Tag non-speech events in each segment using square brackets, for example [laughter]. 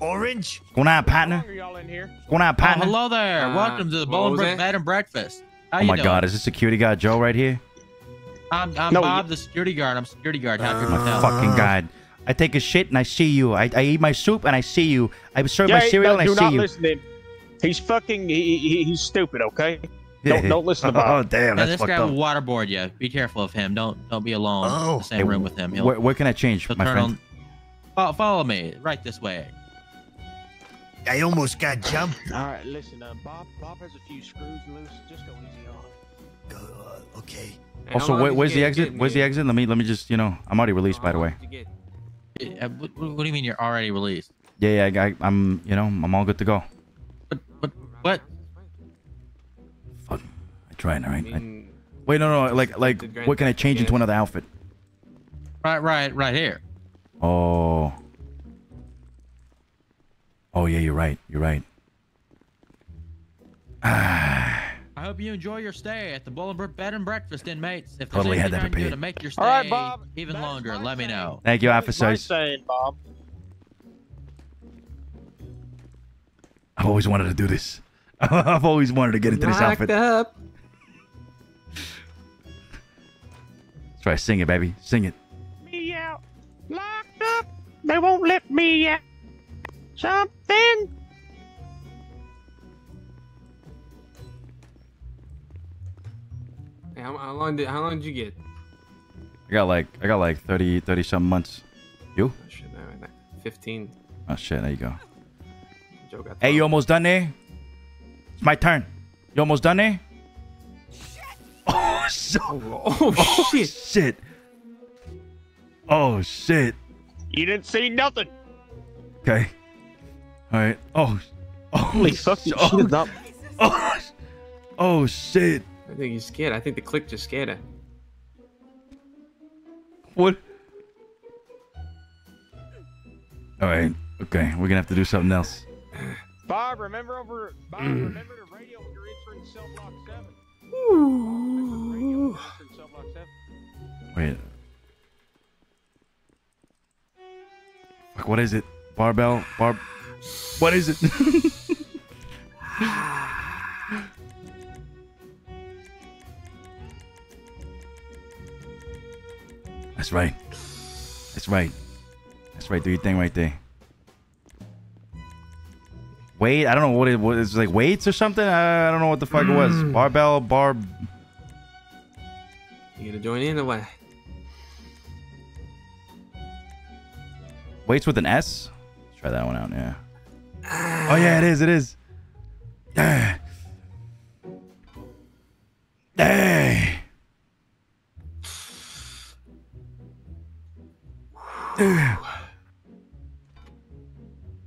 Orange? What's going on, How partner? long are y'all in here? What's going on, Oh, partner? hello there. Uh, Welcome to the what Brook? Bed and Breakfast. How oh you my doing? God, is this security guard Joe right here? I'm, I'm No, Bob, the security guard. I'm security guard. How Uh, can I? Fucking God. I take a shit and I see you. I, I eat my soup and I see you. I serve my cereal and I do see not you. listen to him. He's fucking. He, he, he's stupid. Okay. Don't- don't listen to Bob. [laughs] Oh Bob. damn, Yeah, that's this fucked guy will waterboard you. Be careful of him. Don't don't be alone in Oh. the same Hey, room with him. He'll, Where, where can I change, my friend? on. Follow, follow me. Right this way. I almost got jumped. All right. Listen. Uh, Bob. Bob has a few screws loose. Just go easy on him. Uh, okay. Hey, how Also, long where, where's the exit? Where's the exit? Let me let me just you know I'm already released by the way. long did you get? Uh, what, what do you mean you're already released? Yeah, yeah, I, I'm you know I'm all good to go. What? What? What? Fuck, I tried, all I right. I- wait, no, no, like like what can I change into another outfit? Right, right, right here. Oh. Oh yeah, you're right. You're right. [sighs] I hope you enjoy your stay at the Bolingbroke Bed and Breakfast, inmates. If there's Totally had anything that I can do prepared. to make your stay All right, Bob. even longer, my let me know. Thank you, That's my officers. saying, Bob. I've always wanted to do this. [laughs] I've always wanted to get into this outfit. up. Let's try sing it, baby. Sing it. Me out. Locked up. They won't let me out. Something. Hey, how, how long did how long did you get? I got like I got like 30 30 something months. You? Oh, shit, no, no, Fifteen. Oh shit, there you go. Joe got Hey, you almost done there? It's my turn. You almost done eh? there? [laughs] Oh, so, Oh, oh, oh shit! shit. Oh shit. You didn't see nothing. Okay. All right. Oh. Oh, Holy fuck! You oh, should have not. oh, oh shit. I think he's scared. I think the click just scared her. What? All right. Okay, we're gonna have to do something else. Bob, remember over. Bob, Mm. remember to radio when you're entering cell block seven. Remember radio when you're entering cell block seven. Wait. Fuck, what is it? Barbell? Barb. What is it? [laughs] That's right. That's right. That's right. Do your thing right there. Wait, I don't know what it was. It's like weights or something. I, I don't know what the fuck it was. Mm. Barbell, barb. You gonna join in or what? Weights with an S. Let's try that one out. Yeah. Oh yeah, it is. It is. Ah. Hey.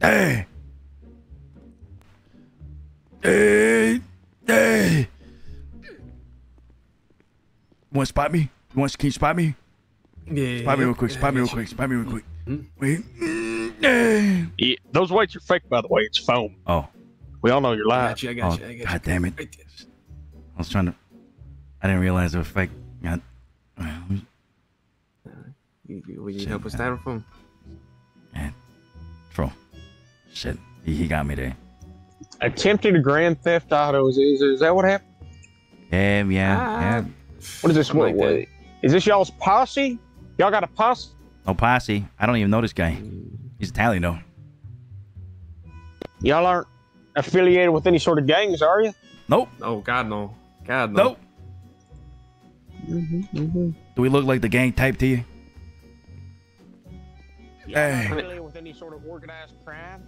Hey. Hey. Hey. You want to spot me? You want? Can you spot me? Yeah. Spot me real quick. Spot me real quick. Spot me real quick. Wait. Hey. Yeah, those weights are fake, by the way. It's foam. Oh. We all know you're lying. I lying. got you. I got Oh, you. I got God you. damn it. Right. I was trying to. I didn't realize it was fake. God. You, you, will you Shit, help us man. styrofoam? Man. Troll. Shit. He, he got me there. Attempted a grand theft auto. Is, is, is that what happened? Yeah, yeah, Ah. yeah. What is this? What, like what- is this y'all's posse? Y'all got a posse? No posse. I don't even know this guy. He's Italian though. Y'all aren't affiliated with any sort of gangs, are you? Nope. Oh God, no. God, no. Nope. Do we look like the gang type to you? Hey. Affiliated with any sort of organized crime?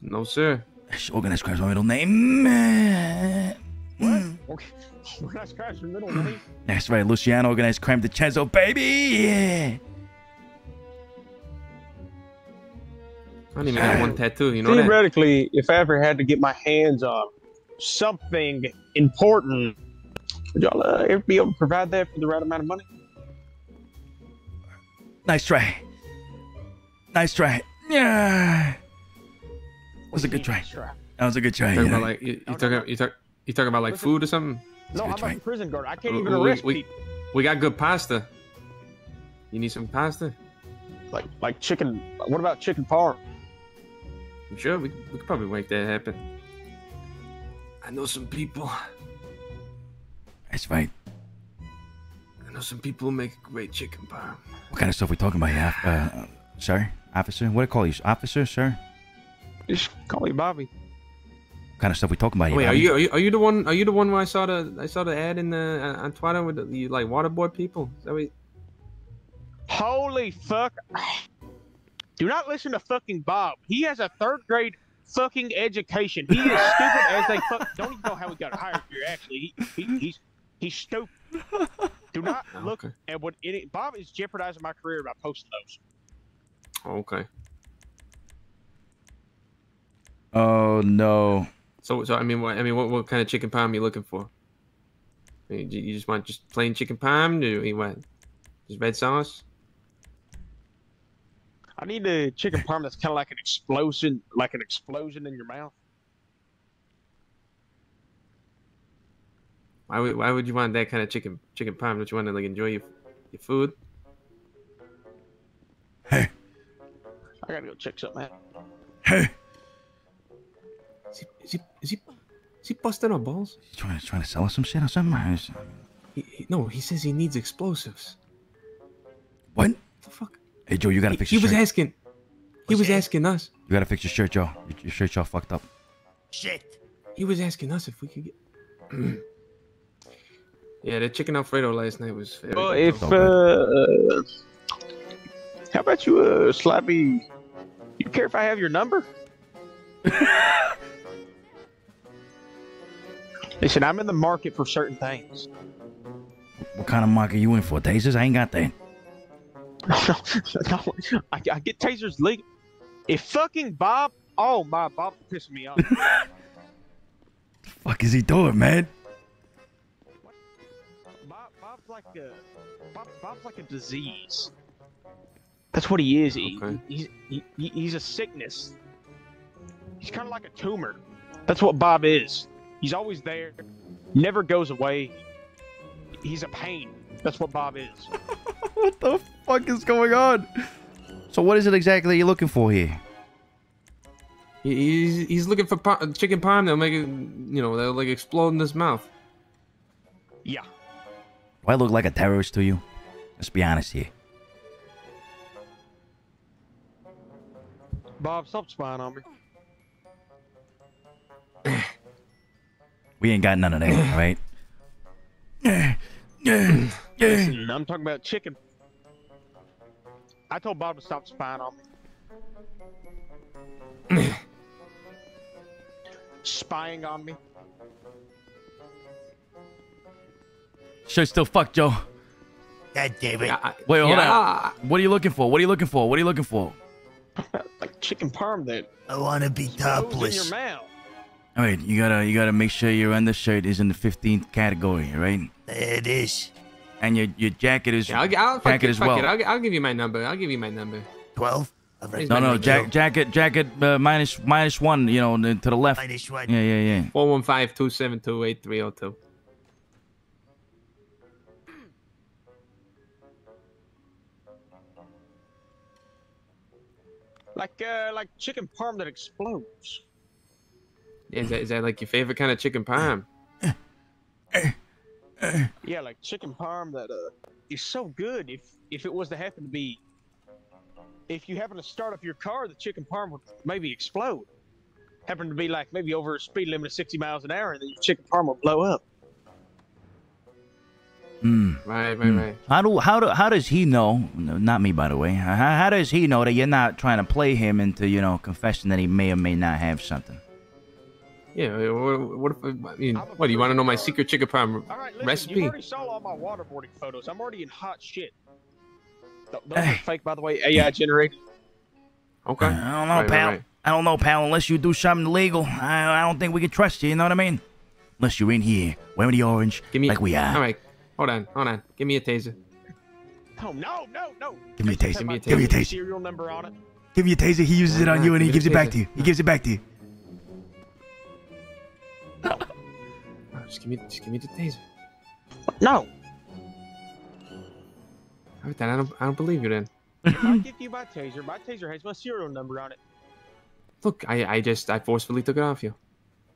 No, sir. Organized crime's my middle name. Mm. Okay. [laughs] Organized crime's your middle name? That's right, Luciano. Organized crime, DiCenzo, baby. Yeah. I don't even got one tattoo. You know that? Theoretically, if I ever had to get my hands on something important, would y'all uh, ever be able to provide that for the right amount of money? Nice try. Nice try. Yeah. was a good try. That was a good try. Talking yeah. about like you, you talking you talk you talking about like Listen. food or something? No, good I'm try. a prison guard. I can't We- even we- arrest we- people. We got good pasta. You need some pasta? Like, like chicken. What about chicken parm? I'm sure we, we could probably make that happen. I know some people. That's right. I know some people who make a great chicken parm. What kind of stuff we talking about here, uh, uh, sir? Officer? What do I call you? Officer, sir? Just call me Bobby. What kind of stuff we talking about here? Wait, are you, are you are you the one? Are you the one where I saw the I saw the ad in the uh, on Twitter with the you, like waterboard people? Is that what you- Holy fuck. Do not listen to fucking Bob. He has a third grade fucking education. He is stupid as they fuck. [laughs] Don't even know how he got hired here, actually. He, he, he's, he's stupid. Do not [laughs] look okay. at what any. Bob is jeopardizing my career by posting those. Okay. Oh no. So so I mean what I mean what what kind of chicken parm you looking for? I mean, you you just want just plain chicken parm? Do you want just red sauce? I need a chicken parm that's kind of like an explosion, like an explosion in your mouth. Why would why would you want that kind of chicken chicken parm? Don't you want to like enjoy your your food? Hey, I gotta go check something out. hey. Is he is he is he, is he busting our balls? You trying, trying to sell us some shit or something? Or is- He, he, no, he says he needs explosives. What? What the fuck? Hey, Joe, you gotta He, fix he your was shirt. asking. He What's was asking us. You gotta fix your shirt, Joe. Your, your shirt's all fucked up. Shit. He was asking us if we could get. [clears throat] yeah, the chicken alfredo last night was very. Well, if uh, how about you uh, slap me? You care if I have your number? [laughs] Listen, I'm in the market for certain things. What kind of market you in for? Tasers? I ain't got that. [laughs] no, I, I get tasers legal. If fucking Bob, oh my, Bob's pissing me off. fuck is he doing, man? Bob, Bob's like a Bob, Bob's like a disease. That's what he is. He, Okay. he's he, he- he's a sickness. He's kind of like a tumor. That's what Bob is. He's always there, never goes away. He's a pain. That's what Bob is. [laughs] what the fuck is going on? So what is it exactly you're looking for here? He's he's looking for par- chicken parm that'll make it, you know, that'll like explode in his mouth. Yeah. Do I look like a terrorist to you? Let's be honest here. Bob, stop spying on me. We ain't got none of that, right? Listen, I'm talking about chicken. I told Bob to stop spying on me. [laughs] Spying on me. Shirt's still fuck Joe. God damn it. I- Wait, hold yeah, on. What are you looking for? What are you looking for? What are you looking for? [laughs] Like chicken parm that I want to be goes in topless. your mouth. All right, you gotta you gotta make sure your undershirt is in the 15th category, all right? It is. And your your jacket is Yeah, I'll, I'll, jacket it, as fuck well. it. I'll, I'll give you my number. I'll give you my number. 12? All right, He's no, my no, number. jack, jacket, jacket, uh, minus minus one. You know, to the left. Minus one. Yeah, yeah, yeah. 415-272-8302. Like uh like chicken parm that explodes. Is that, is that like your favorite kind of chicken parm? [laughs] Yeah, like chicken parm that uh is so good if if it was to happen to be if you happen to start up your car, the chicken parm would maybe explode. Happen to be like maybe over a speed limit of sixty miles an hour and then your chicken parm will blow up. Hmm. Right, right, right. How do how do how does he know? Not me, by the way. How, how does he know that you're not trying to play him into you know confessing that he may or may not have something? Yeah, what, what if, I mean, what, do you want to know my secret chicken parm All right, listen, recipe? you already saw all my waterboarding photos. I'm already in hot shit. Those Hey. are fake, by the way. AI generated. Okay. Uh, I don't know, Right, right, pal. right. I don't know, pal. Unless you do something illegal, I, I don't think we can trust you. You know what I mean? Unless you're in here wearing the orange, Give me, like we are. All right, hold on, hold on. Give me a taser. Oh no, no, no! Give me a Does it taser. have my Give me a taser. Serial number on it. Give me a taser. He uses it on you, and he gives it back to you. He gives it back to you. [laughs] Just give me, just give me the taser. No, All right, then I don't, I don't believe you then. if I give you my taser, my taser has my serial number on it. Look, I, I just I forcefully took it off you.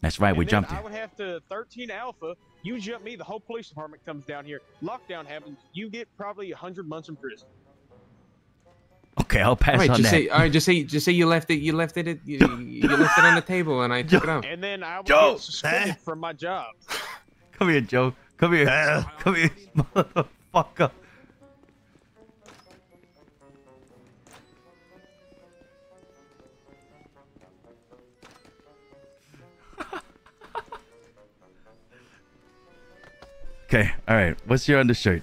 That's right. We And then jumped I you. would have to 13 Alpha. You jump me, the whole police department comes down here. Lockdown happens. You get probably 100 months in prison. Okay, I'll pass right, on just that. say all right, just say just say you left it you left it at, you, you [laughs] left it on the table and I took it out. And then I would Joe! suspended Huh? from my job. [laughs] Come here, Joe. Come here. Uh, [laughs] Come here, motherfucker. Okay, all right. What's your undershirt?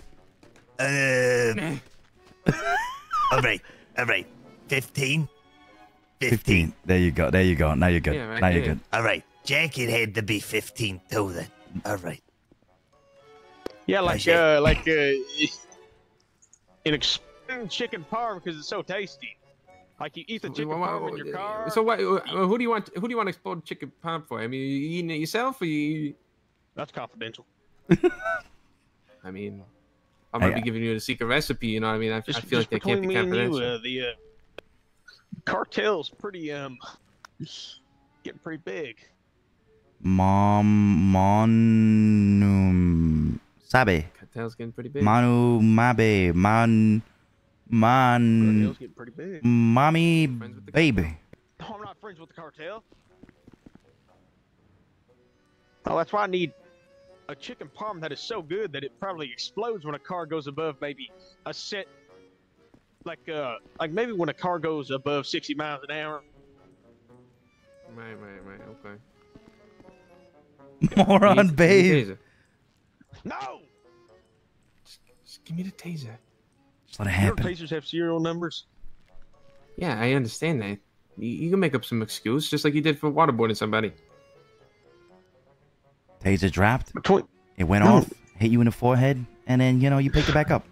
All right. 15? 15. 15. There you go. There you go. Now you're good. Yeah, right, now you're good. All right. Jacket had to be 15 too then. All right. Yeah, like see. uh, like uh, an expensive chicken parm because it's so tasty. Like you eat the chicken Wha- wha- parm in your car. So what? uh, Who do you want? Who do you want to explode chicken palm for? I mean, you eating it yourself, or you? That's confidential. [laughs] I mean, I might Hey, be giving you the secret recipe. You know, what I mean, I, Just, I feel just like that can't between be me and you, uh, the uh, cartel's pretty um getting pretty big. Mom, monum, sabe, Cartel's getting pretty big. manu, mabe, man, man, Cartel's getting pretty big. mommy, Friends with the baby. No, I'm not friends with the cartel. Oh, that's why I need a chicken parm that is so good that it probably explodes when a car goes above maybe a set, like uh, like maybe when a car goes above 60 miles an hour. Right, right, right. Okay. [laughs] Moron, Give me- give babe. taser. No, Just give me the taser. Just let it happen. your happen. tasers have serial numbers. Yeah, I understand that. You, you can make up some excuse, just like you did for waterboarding somebody. Taser dropped. Between It went No. off, hit you in the forehead, and then you know you picked it back up.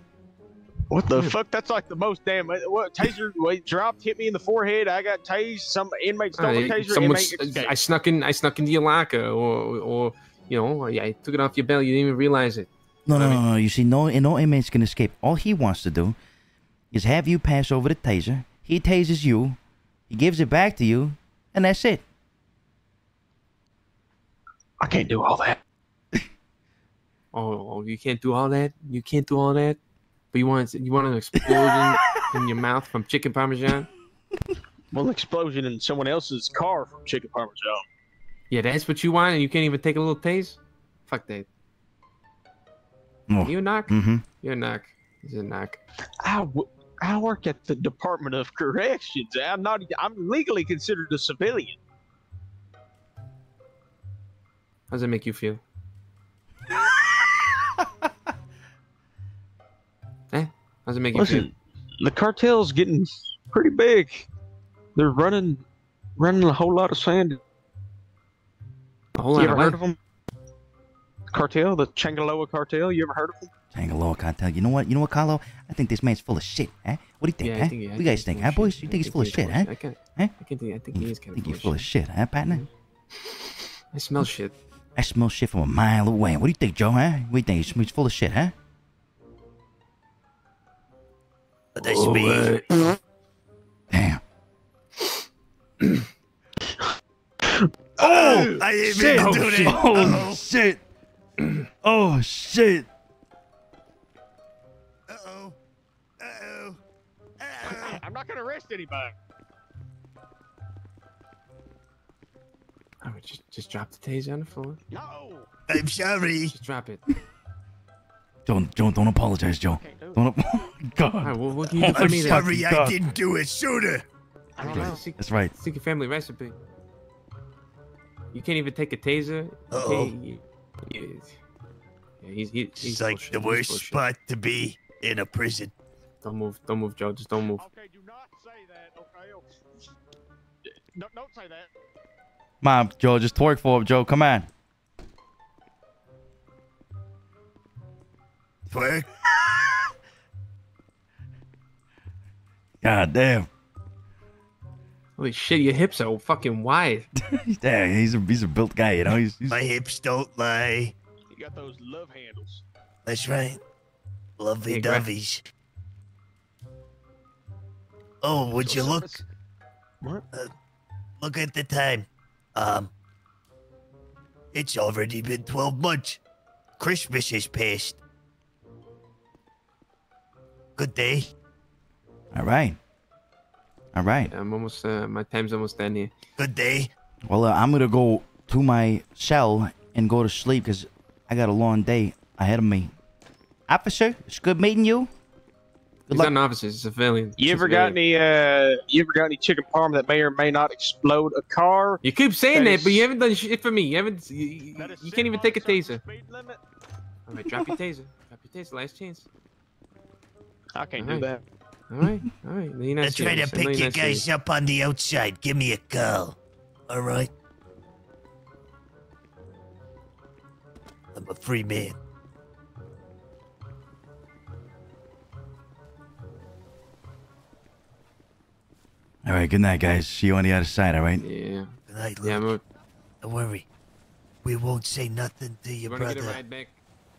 what the fuck? That's like the most damn. uh, What taser? [laughs] Wait, dropped, hit me in the forehead. I got tased. Some inmate stole the Uh, taser. someone Inmate s- I snuck in. I snuck into your locker, or, or you know, I I took it off your belt. You didn't even realize it. No, no, no, no. You see, no, no inmates can escape. All he wants to do is have you pass over the taser. He tases you, he gives it back to you, and that's it. I can't do all that. [laughs] Oh, oh, you can't do all that. You can't do all that. But you want you want an explosion [laughs] in your mouth from chicken parmesan? Well, an explosion in someone else's car from chicken parmesan. Yeah, that's what you want, and you can't even take a little taste. Fuck that. Oh. You a knock? Mm-hmm. You're a knock. He's a knock. I, w- I work at the Department of Corrections. I'm not. I'm legally considered a civilian. How does that make you feel? [laughs] eh? How does it make you feel? Listen, the cartel's getting pretty big. They're running, running a whole lot of sand. A whole you lot ever of heard of them? Cartel, the Changaloa cartel. You ever heard of them? Tangaloa cartel. You know what? You know what, Carlo? I think this man's full of shit, huh? What do you think, Yeah, I huh? think, yeah, I what you guys think think, huh, he's full of boys? You I think he's full of shit, huh? I can, Huh? Eh? I can think, I think he is I kind of think he's full of shit. shit, huh, partner? I smell shit. I smell shit from a mile away. What do you think, Joe, huh? What do you think? He's- He's full of shit, huh? But that's me. Damn. Oh, I oh, didn't mean to Oh, do shit. that. Oh, Uh-oh. shit. Oh, shit. Uh-oh. Uh-oh. Uh-oh. I'm not gonna arrest anybody. All right, just, just drop the taser on the floor. No, I'm sorry. Just drop it. Joe, Joe, don't apologize, Joe. can't do it. Don't. ap- [laughs] God. right, well, what can you do for I'm me then? sorry I God. didn't do it sooner. I don't know. seek- That's right. Secret family recipe. You can't even take a taser. Uh-oh. you- you- Yeah, he's, he, he's It's like bullshit, the worst spot to be in a prison. Don't move, don't move, Joe. Just don't move. Okay, do not say that. Okay. No, don't say that. Mom, Joe, just twerk for him, Joe. Come on. Twerk. [laughs] God damn. Holy shit, your hips are fucking wide. [laughs] Damn, he's a he's a built guy, you know. He's, he's My hips don't lie. You got those love handles. That's right. Lovely Hey, Greg. dovies. Oh, would you look? What? Uh, look at the time. Um, it's already been 12 months. Christmas is past. Good day. All right. All right. I'm almost. Uh, my time's almost done here. Good day. Well, uh, I'm gonna go to my cell and go to sleep because I got a long day ahead of me. Officer, it's good meeting you. Good He's luck. not an officer. He's a civilian. You ever got any? Uh, you ever got any chicken parm that may or may not explode a car? You keep saying that that, is- but you haven't done shit for me. You haven't. You, you- you can't even take a on the taser. speed limit? All right, drop your taser. Drop your taser. Last chance. I can't Alright. do that. All right. All right. No, you're not I'll try to serious. I know pick you're you not guys serious. up on the outside. Give me a call. All right? I'm a free man. All right. Good night, guys. See you on the other side. All right. Yeah. Good night, Yeah. Luke. I'm. Don't worry. We won't say nothing to your want to get a brother. ride back?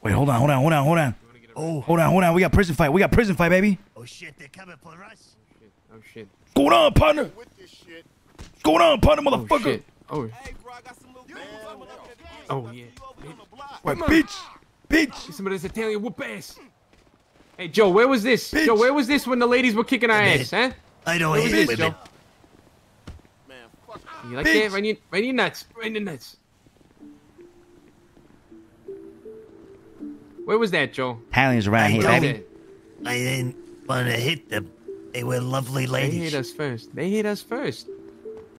Wait. Hold on. Hold on. Hold on. Hold on. You wanna get a oh. ride Oh, Hold on. Hold on. We got prison fight. We got prison fight, baby. oh shit, they're coming for us. back? Oh shit. Oh, What's going on, partner? What's going on, partner, motherfucker? Oh motherfucker? shit. Oh. Oh yeah. Wait, bitch. Bitch. Get some of this Italian whoop ass. Hey Joe, where was this? Bitch. Joe, where was this when the ladies were kicking our Hey, ass, huh? I don't Where was hate this, women. Joe? You like Bitch. that? Right in, your, right in your nuts. Right in your nuts. Where was that, Joe? Italians around I here, baby. I didn't want to hit them. They were lovely ladies. They hit us first. They hit us first.